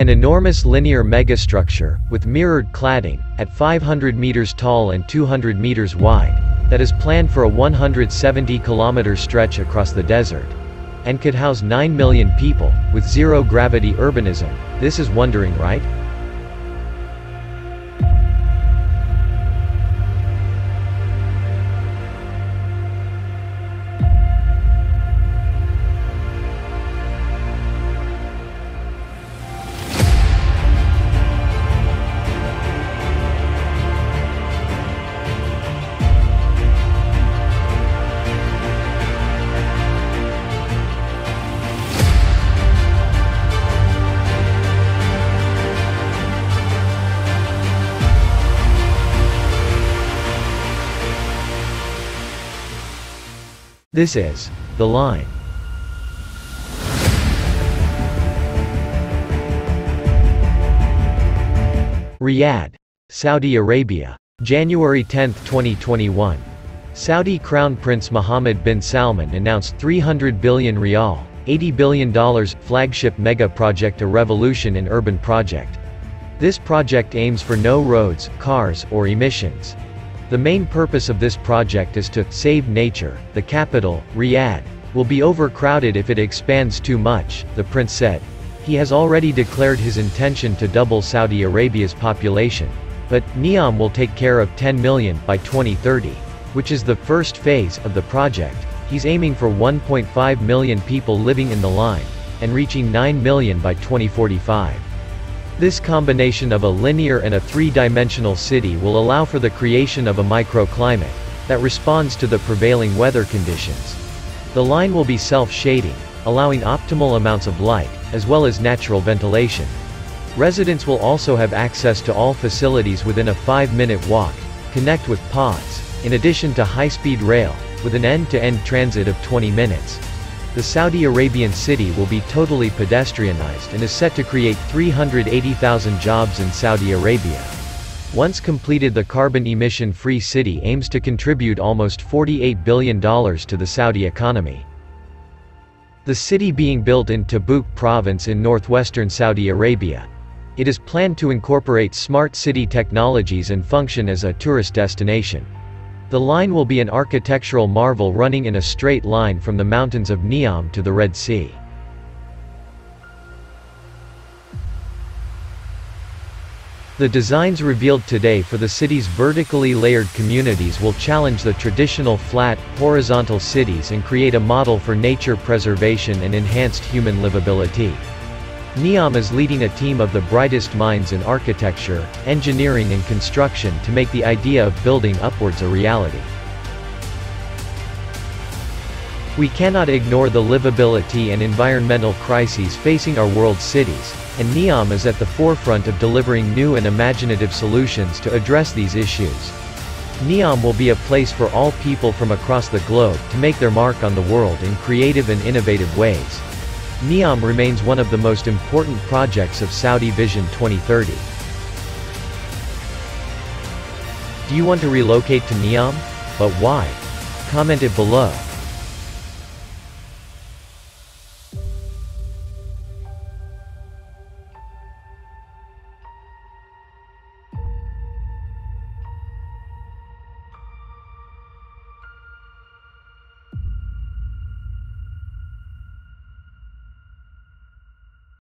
An enormous linear megastructure, with mirrored cladding, at 500 meters tall and 200 meters wide, that is planned for a 170 kilometer stretch across the desert. And could house 9 million people, with zero-gravity urbanism, this is wondering right? This is the line. Riyadh, Saudi Arabia. January 10, 2021. Saudi Crown Prince Mohammed bin Salman announced 300 billion rial, $80 billion, flagship mega project A Revolution in Urban Project. This project aims for no roads, cars, or emissions. The main purpose of this project is to save nature. The capital, Riyadh, will be overcrowded if it expands too much, the prince said. He has already declared his intention to double Saudi Arabia's population. But, NEOM will take care of 10 million by 2030, which is the first phase of the project. He's aiming for 1.5 million people living in the line, and reaching 9 million by 2045. This combination of a linear and a three-dimensional city will allow for the creation of a microclimate that responds to the prevailing weather conditions. The line will be self-shading, allowing optimal amounts of light, as well as natural ventilation. Residents will also have access to all facilities within a 5-minute walk, connect with pods, in addition to high-speed rail, with an end-to-end -end transit of 20 minutes. The Saudi Arabian city will be totally pedestrianized and is set to create 380,000 jobs in Saudi Arabia. Once completed the carbon emission-free city aims to contribute almost $48 billion to the Saudi economy. The city being built in Tabuk province in northwestern Saudi Arabia. It is planned to incorporate smart city technologies and function as a tourist destination. The line will be an architectural marvel running in a straight line from the mountains of Neom to the Red Sea. The designs revealed today for the city's vertically layered communities will challenge the traditional flat, horizontal cities and create a model for nature preservation and enhanced human livability. NEOM is leading a team of the brightest minds in architecture, engineering and construction to make the idea of building upwards a reality. We cannot ignore the livability and environmental crises facing our world's cities, and NEOM is at the forefront of delivering new and imaginative solutions to address these issues. NEOM will be a place for all people from across the globe to make their mark on the world in creative and innovative ways. NEOM remains one of the most important projects of Saudi Vision 2030. Do you want to relocate to NEOM? But why? Comment it below.